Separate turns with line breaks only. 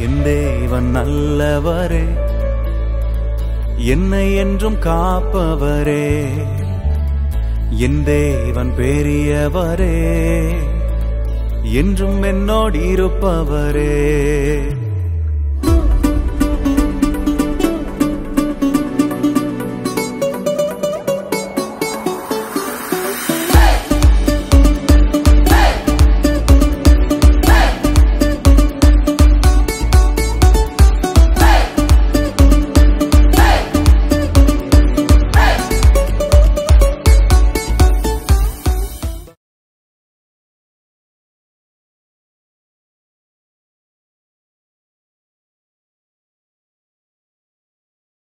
என் தேவன் நல்லவரே என்னை என்றும் காப்பவரே என் தேவன் பெரியவரே என்றும் என்னோடு இருப்பவரே.